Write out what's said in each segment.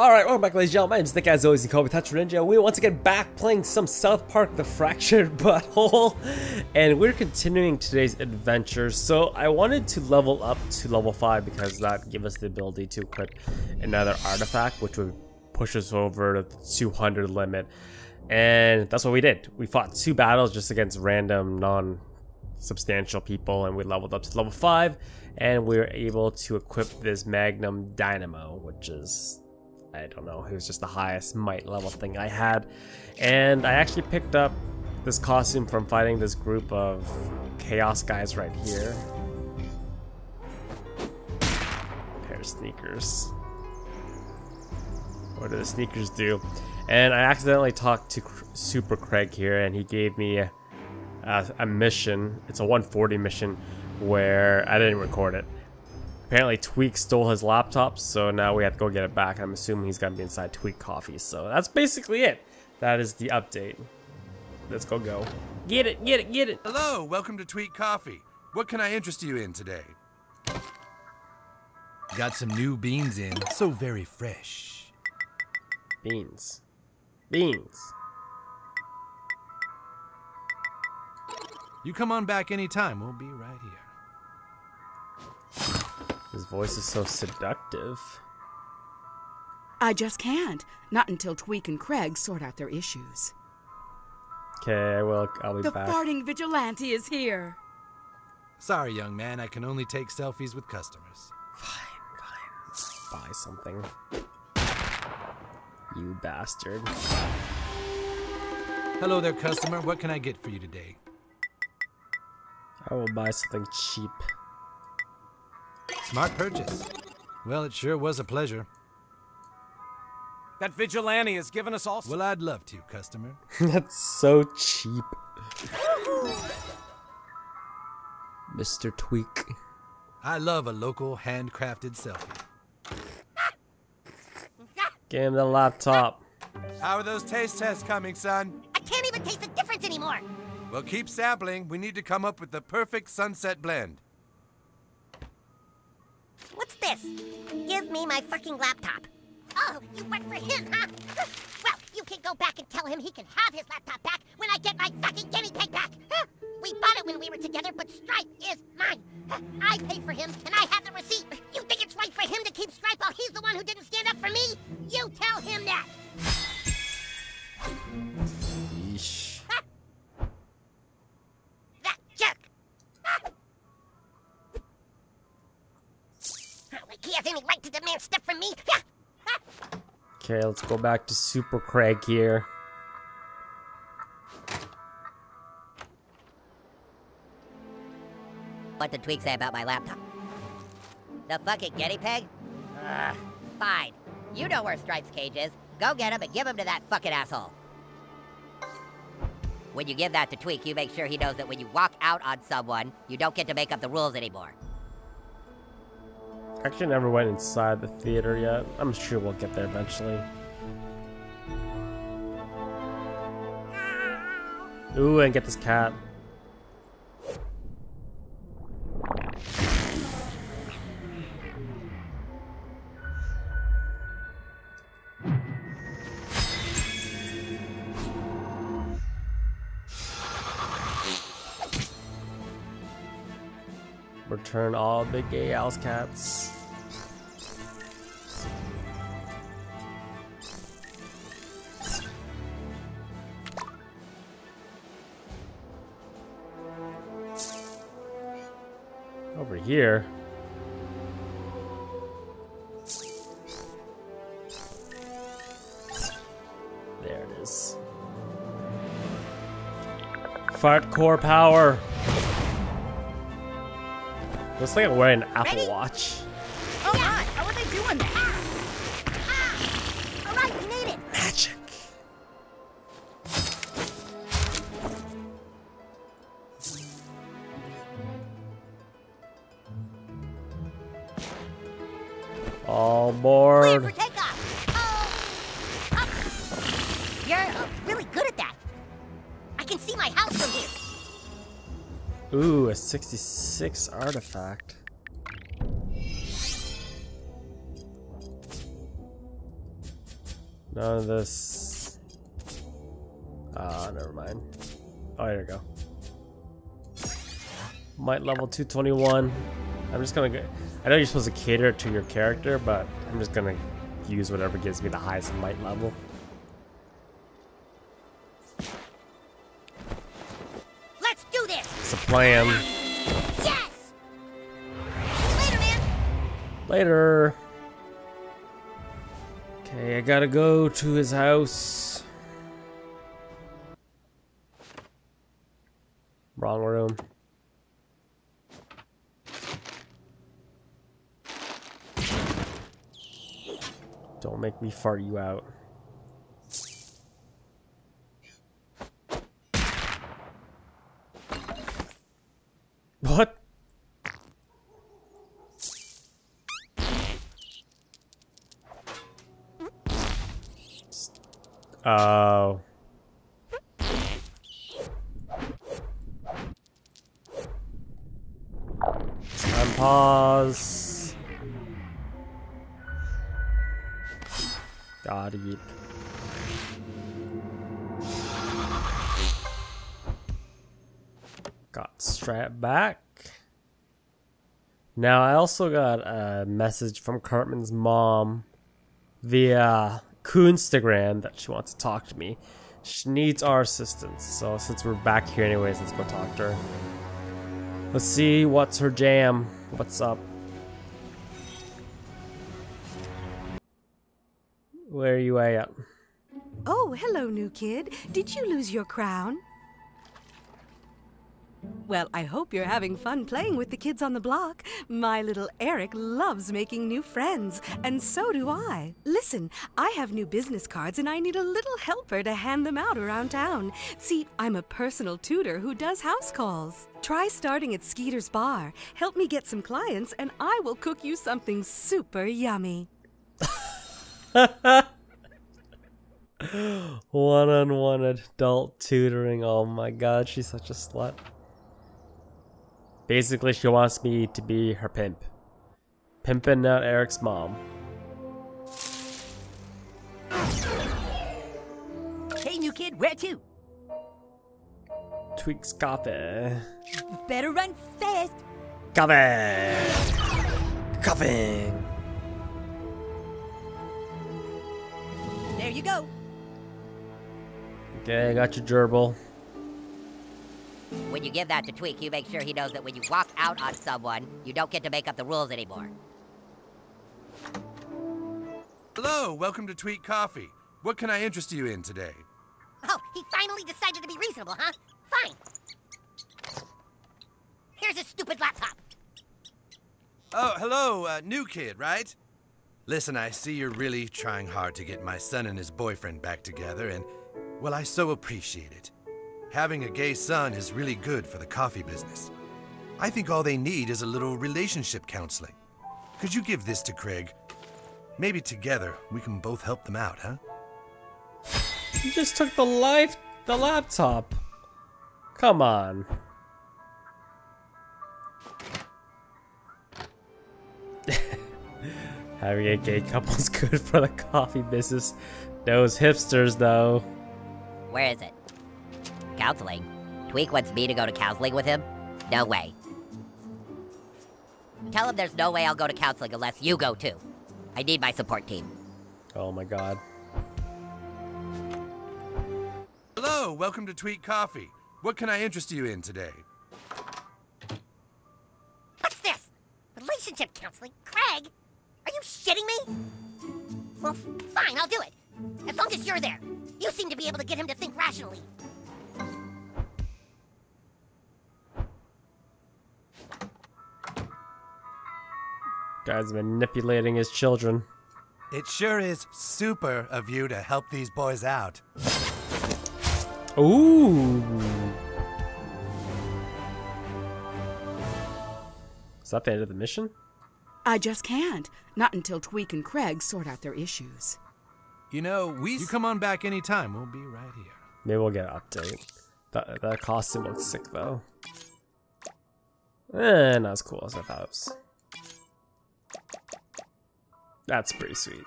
Alright, welcome back ladies and gentlemen, it's Nick as always, call me TetraNinja. We're once again back playing some South Park The Fractured Butthole, and we're continuing today's adventure. So I wanted to level up to level 5 because that gives us the ability to equip another artifact, which would push us over the 200 limit. And that's what we did. We fought two battles just against random, non-substantial people, and we leveled up to level 5, and we were able to equip this Magnum Dynamo, which is I don't know, it was just the highest might level thing I had. And I actually picked up this costume from fighting this group of chaos guys right here. Pair of sneakers. What do the sneakers do? And I accidentally talked to Super Craig here and he gave me a, a, a mission. It's a 140 mission where I didn't record it Apparently Tweek stole his laptop, so now we have to go get it back. I'm assuming he's gonna be inside Tweak Coffee. So that's basically it. That is the update. Let's go go. Get it, get it, get it. Hello, welcome to Tweak Coffee. What can I interest you in today? Got some new beans in, so very fresh. Beans. Beans. You come on back anytime, we'll be right here. His voice is so seductive. I just can't. Not until Tweek and Craig sort out their issues. Okay, well, I'll be the back. The farting vigilante is here. Sorry, young man. I can only take selfies with customers. Fine, fine. Buy something. You bastard. Hello there, customer. What can I get for you today? I will buy something cheap. Smart purchase. Well, it sure was a pleasure. That vigilante has given us all. Well, I'd love to, customer. That's so cheap. Mr. Tweak. I love a local handcrafted selfie. Give him the laptop. How are those taste tests coming, son? I can't even taste the difference anymore. Well, keep sampling. We need to come up with the perfect sunset blend. What's this? Give me my fucking laptop. Oh, you work for him, huh? Well, you can go back and tell him he can have his laptop back when I get my fucking guinea pig back. We bought it when we were together, but Stripe is mine. I paid for him, and I have the receipt. You think it's right for him to keep Stripe while he's the one who didn't stand up for me? You tell him that. To demand stuff from me? Okay, let's go back to Super Craig here. What did Tweek say about my laptop? The fucking guinea pig? Ugh, fine. You know where Stripe's cage is. Go get him and give him to that fucking asshole. When you give that to Tweek, you make sure he knows that when you walk out on someone, you don't get to make up the rules anymore. Actually, never went inside the theater yet. I'm sure we'll get there eventually. Ooh, and get this cat. Return all big gay house cats. Over here. There it is. Fart core power. Looks like I'm wearing an Apple Ready? Watch. Oh my, how are they doing that? Ah. Ah. All right, we made it. Magic. All Clear board. for takeoff. Oh. Up. You're uh, really good at that. I can see my house from here. Ooh, a 66 artifact. None of this. Ah, never mind. Oh, here we go. Might level 221. I'm just gonna go. I know you're supposed to cater to your character, but I'm just gonna use whatever gives me the highest might level. Plan. Yes! Later, man! Later. Okay, I gotta go to his house. Wrong room. Don't make me fart you out. What? Oh. Time pause. Got it. Got strapped back. Now I also got a message from Cartman's mom via Coonstagram that she wants to talk to me. She needs our assistance. So since we're back here anyways, let's go talk to her. Let's see what's her jam. What's up? Where are you at? Oh, hello, new kid. Did you lose your crown? Well, I hope you're having fun playing with the kids on the block. My little Eric loves making new friends, and so do I. Listen, I have new business cards and I need a little helper to hand them out around town. See, I'm a personal tutor who does house calls. Try starting at Skeeter's Bar. Help me get some clients, and I will cook you something super yummy. One-on-one adult tutoring. Oh my god, she's such a slut. Basically, she wants me to be her pimp. Pimping out Eric's mom. Hey, new kid, where to? Tweaks coffee. Better run fast. Coffee! Coffee! There you go. Okay, I got your gerbil. When you give that to Tweek, you make sure he knows that when you walk out on someone, you don't get to make up the rules anymore. Hello, welcome to Tweak Coffee. What can I interest you in today? Oh, he finally decided to be reasonable, huh? Fine. Here's his stupid laptop. Oh, hello, uh, new kid, right? Listen, I see you're really trying hard to get my son and his boyfriend back together, and, well, I so appreciate it. Having a gay son is really good for the coffee business. I think all they need is a little relationship counseling. Could you give this to Craig? Maybe together we can both help them out, huh? You just took the life, the laptop. Come on. Having a gay couple's good for the coffee business. Those hipsters, though. Where is it? Counseling? Tweek wants me to go to counseling with him? No way. Tell him there's no way I'll go to counseling unless you go too. I need my support team. Oh my god. Hello, welcome to Tweet Coffee. What can I interest you in today? What's this? Relationship counseling? Craig? Are you shitting me? Well, fine, I'll do it. As long as you're there. You seem to be able to get him to think rationally. Guy's manipulating his children. It sure is super of you to help these boys out. Ooh. Is that the end of the mission? I just can't. Not until Tweek and Craig sort out their issues. You know, we. You come on back anytime. We'll be right here. Maybe we'll get an update. That, that costume looks sick though. Eh, not as cool as I thought it was. That's pretty sweet.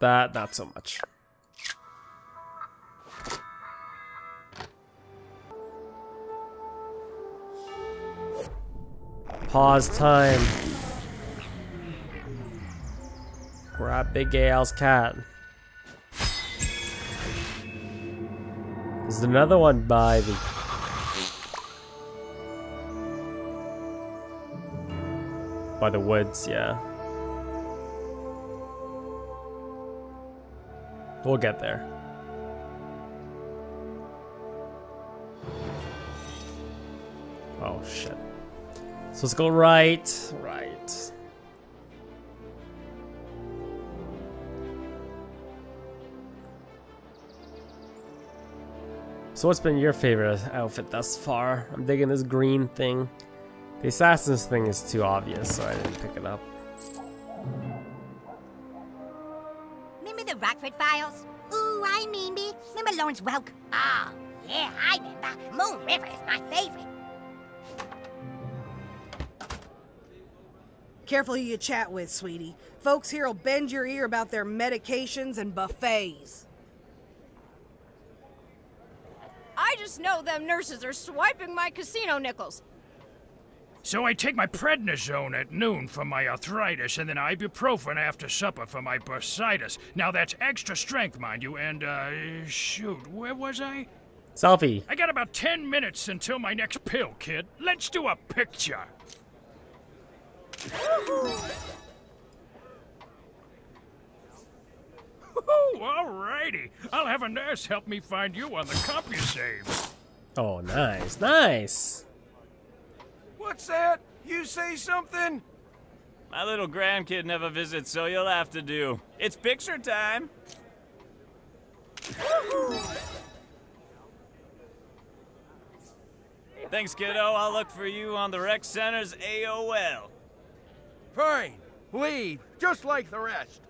that, not so much. Pause time. Grab Big Al's cat. There's another one by the by the woods, yeah. We'll get there. Oh shit. So let's go right, right. So what's been your favorite outfit thus far? I'm digging this green thing. The assassin's thing is too obvious, so I didn't pick it up. Remember the Rockford Files? Ooh, I mean me. Remember Lawrence Welk? Oh, yeah, I remember. Moon River is my favorite. Careful who you chat with, sweetie. Folks here will bend your ear about their medications and buffets. I just know them nurses are swiping my casino nickels. So I take my prednisone at noon for my arthritis and then ibuprofen after supper for my bursitis. Now that's extra strength, mind you, and, uh, shoot, where was I? Selfie. I got about 10 minutes until my next pill, kid. Let's do a picture. Ooh, alrighty. I'll have a nurse help me find you on the CompuServe. Oh, nice, nice. What's that? You say something? My little grandkid never visits, so you'll have to do. It's picture time. Thanks, kiddo. I'll look for you on the rec center's AOL. Fine. Leave, just like the rest.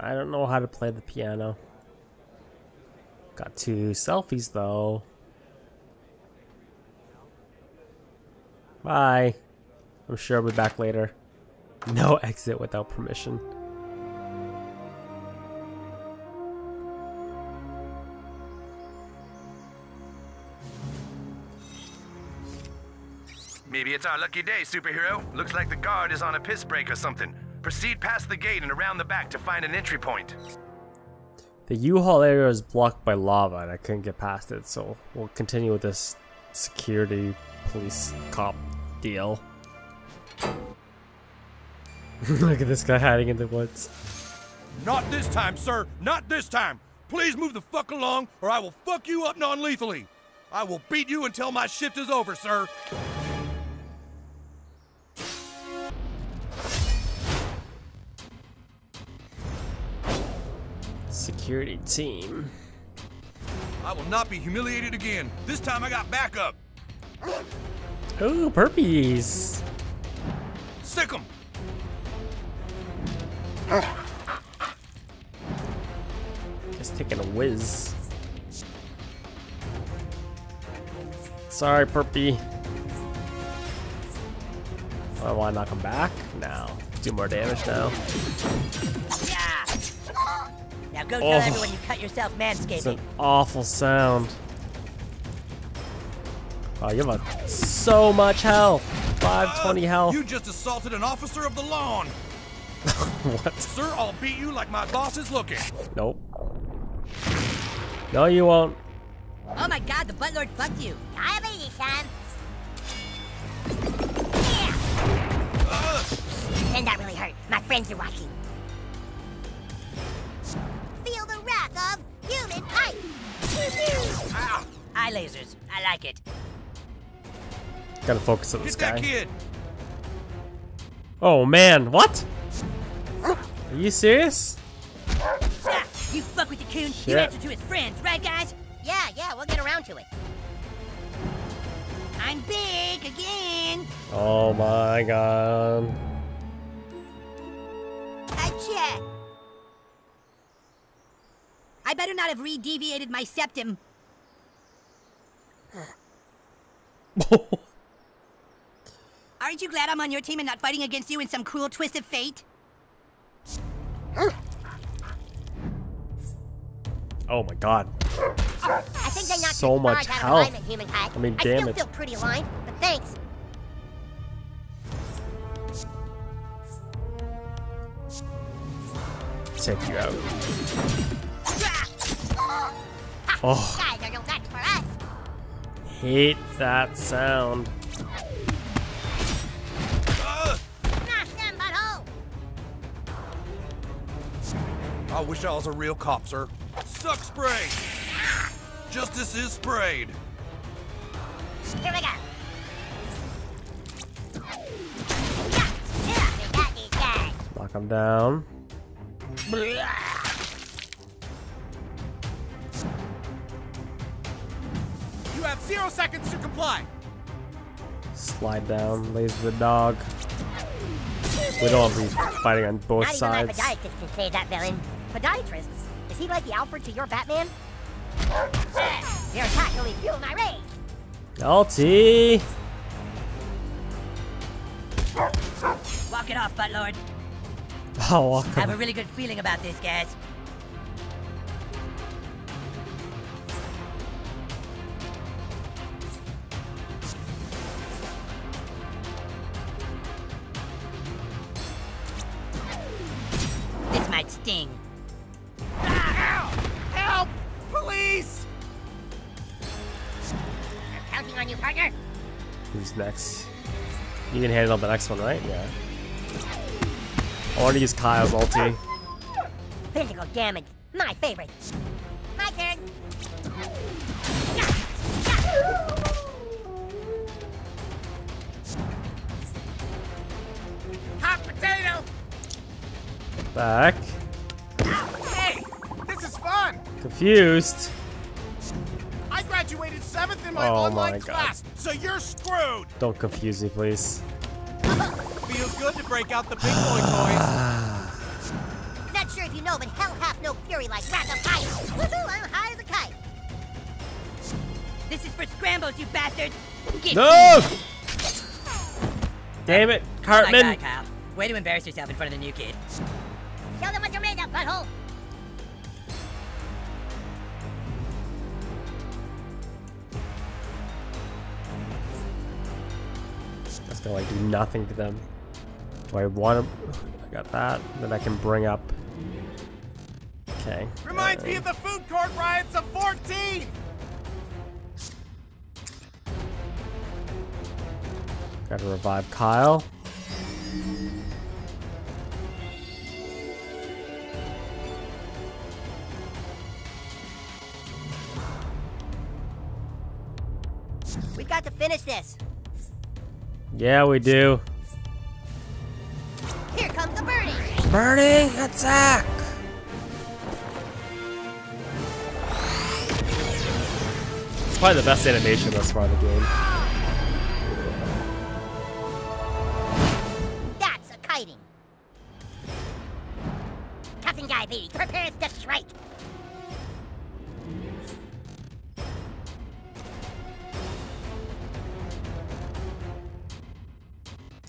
I don't know how to play the piano. Got two selfies though. Bye. I'm sure I'll be back later. No exit without permission. Maybe it's our lucky day, superhero. Looks like the guard is on a piss break or something. Proceed past the gate and around the back to find an entry point. The U-Haul area is blocked by lava and I couldn't get past it, so we'll continue with this security police cop deal. Look at this guy hiding in the woods. Not this time, sir. Not this time. Please move the fuck along, or I will fuck you up non-lethally. I will beat you until my shift is over, sir. Security team. I will not be humiliated again. This time I got backup. Ooh, burpees. Sick 'em. Just taking a whiz. Sorry, Perpy. Oh, I want to knock him back? No. Do more damage now. Yeah. Now go Oh. tell everyone you cut yourself It's manscaping. an awful sound. Oh, you have a, so much health. 520 uh, health. You just assaulted an officer of the lawn. what? Sir, I'll beat you like my boss is looking. Nope. No, you won't. Oh my god, the butt lord fucked you. Diabetes, son. And that really hurt. My friends are watching. Of human pipe. Eye lasers. I like it. Gotta focus on this Get that guy. kid. Oh man, what? Are you serious? Ah, you fuck with the coon, you answer to his friends, right guys? Yeah, yeah, we'll get around to it. I'm big again. Oh my god. Better not have re-deviated my septum. Aren't you glad I'm on your team and not fighting against you in some cruel twist of fate? Oh my god. I think they knocked So your much guard out of health. alignment, humankind. I mean, I still damage. feel pretty aligned, but thanks. Take you out. Oh, Guys are no match for us. hate that sound. Smash. I wish I was a real cop, sir. Suck spray! Justice is sprayed. Here we go. Yeah, yeah, we got these guys. Knock him down. You seconds. Slide down, lays the dog. We don't want to be fighting on both Not even my sides. podiatrist can save that villain. Podiatrist? Is he like the Alfred to your Batman? Your attack only fueled my rage. Ulti! Walk it off, Buttlord. Oh, walk I have a really good feeling about this, guys. Handle the next one, right? Yeah. I want to use Kyle's ulti. Physical damage. My favorite. My turn. Hot potato! Back. Hey, this is fun! Confused. I graduated seventh in my Oh online my class, so you're screwed! Don't confuse me, please. Feels good to break out the big boy toys. Not sure if you know, but hell hath no fury like wrath of fire. Woohoo, I'm high as a kite. This is for scrambles, you bastards! Get No! Damn it, Oh my Cartman! God, Kyle. Way to embarrass yourself in front of the new kid. Show them what you're made of, butthole. That's gonna like do nothing to them. Do I want to? I got that. Then I can bring up. Okay. Reminds uh, me of the food court riots of 14! Gotta revive Kyle. We've got to finish this. Yeah, we do. Burning attack! It's probably the best animation thus far in the game. That's a kiting. Captain Guy Beatty, prepare to strike.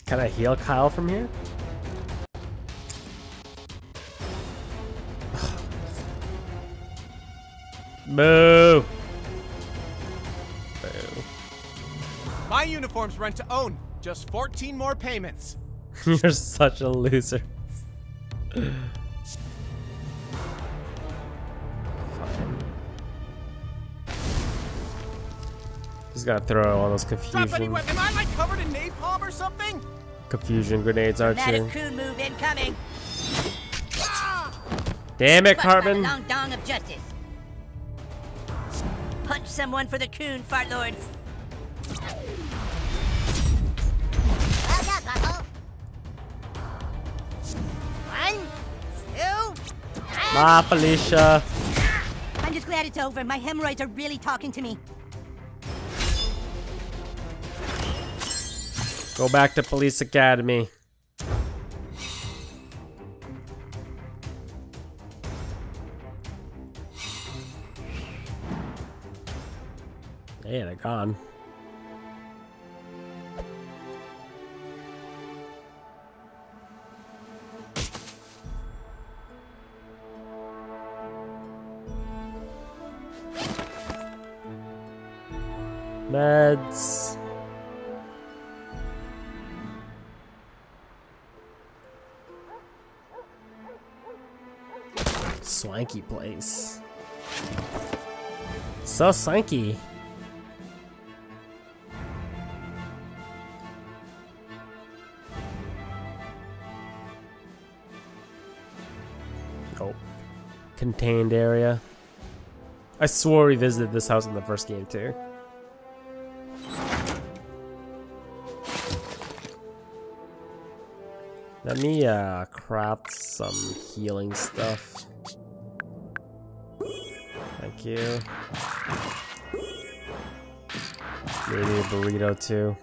Can I heal Kyle from here? Boo! Boo. My uniform's rent to own. Just 14 more payments. You're such a loser. Fucking. Just gotta throw all those confusion anywhere. Am I like covered in napalm or something? confusion grenades, aren't Dramatic you? coon move incoming. Ah! Damn it, Bust my Cartman! Long dong of justice. Punch someone for the coon, fart lord. Well done, butthole. One, two, Ma, Felicia. I'm just glad it's over. My hemorrhoids are really talking to me. Go back to police academy. Yeah, they're gone. Meds. Swanky place. So swanky. Contained area. I swore we visited this house in the first game too. Let me uh, craft some healing stuff. Thank you. Maybe a burrito too.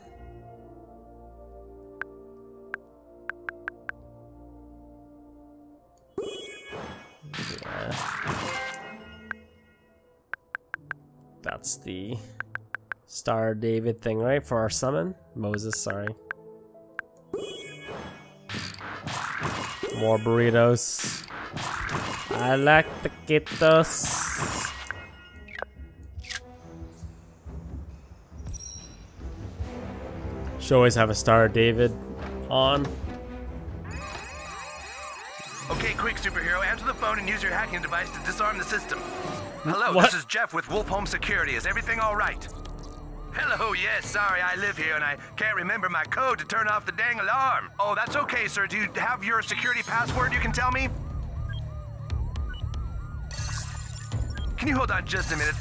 Star David thing, right? For our summon? Moses, sorry. More burritos. I like the taquitos. Should always have a Star David on. Okay, quick, superhero. Answer the phone and use your hacking device to disarm the system. Hello, What? this is Jeff with Wolf Home Security. Is everything all right? Hello, yes, sorry, I live here and I can't remember my code to turn off the dang alarm. Oh, that's okay, sir. Do you have your security password you can tell me? Can you hold on just a minute?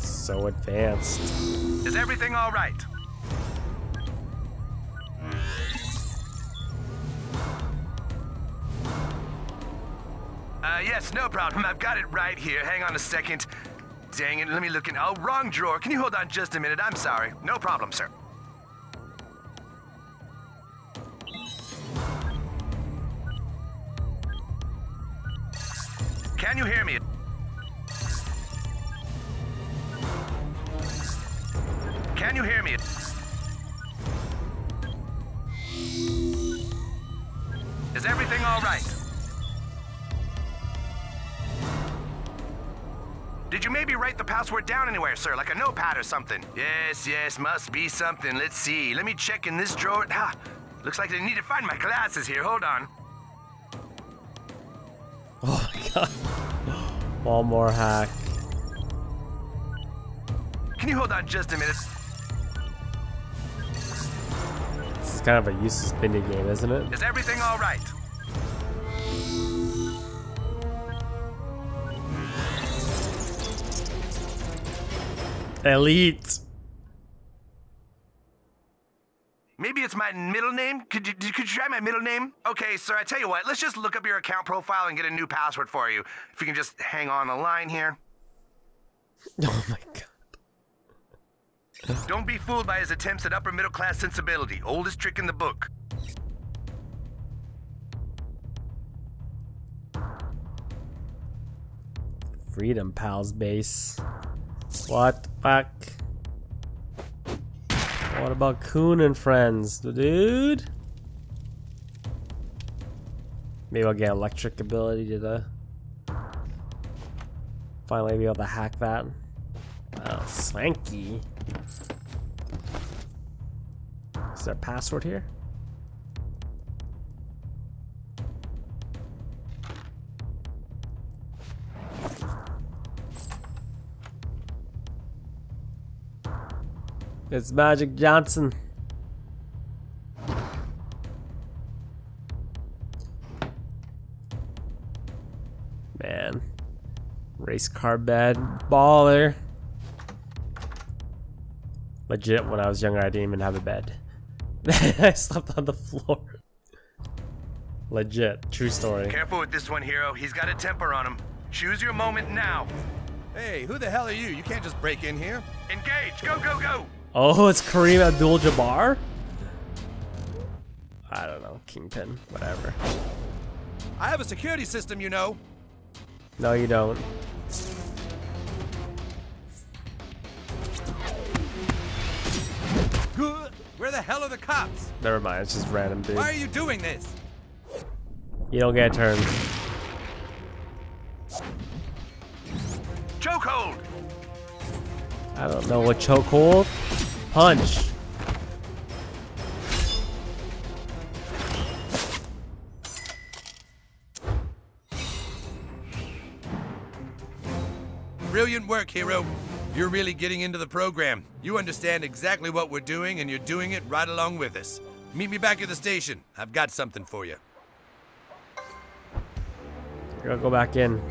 So advanced. Is everything all right? Uh, yes, no problem. I've got it right here. Hang on a second. Dang it, let me look in. Oh, wrong drawer. Can you hold on just a minute? I'm sorry. No problem, sir. Can you hear me? Can you hear me? Is everything all right? Did you maybe write the password down anywhere, sir? Like a notepad or something? Yes, yes, must be something. Let's see. Let me check in this drawer. Ah, looks like I need to find my glasses here. Hold on. Oh my god. One more hack. Can you hold on just a minute? This is kind of a useless mini game, isn't it? Is everything all right? Elite. Maybe it's my middle name? Could you, could you try my middle name? Okay, sir, I tell you what, let's just look up your account profile and get a new password for you. If you can just hang on the line here. Oh my god. Don't be fooled by his attempts at upper middle class sensibility. Oldest trick in the book. Freedom Pals base. What the fuck? What about Coon and friends, dude? Maybe I'll get electric ability to the finally be able to hack that. Oh, swanky. Is there a password here? It's Magic Johnson. Man. Race car bed. Baller. Legit, when I was younger, I didn't even have a bed. I slept on the floor. Legit. True story. Careful with this one, hero. He's got a temper on him. Choose your moment now. Hey, who the hell are you? You can't just break in here. Engage. Go, go, go. Oh, it's Kareem Abdul Jabbar? I don't know. Kingpin. Whatever. I have a security system, you know. No, you don't. Good. Where the hell are the cops? Never mind. It's just random, dude. Why are you doing this? You don't get a turn. Chokehold. I don't know what chokehold. Punch. Brilliant work, hero. You're really getting into the program. You understand exactly what we're doing, and you're doing it right along with us. Meet me back at the station. I've got something for you. I'll go back in.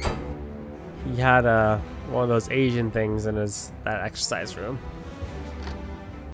He had uh, one of those Asian things in his that exercise room.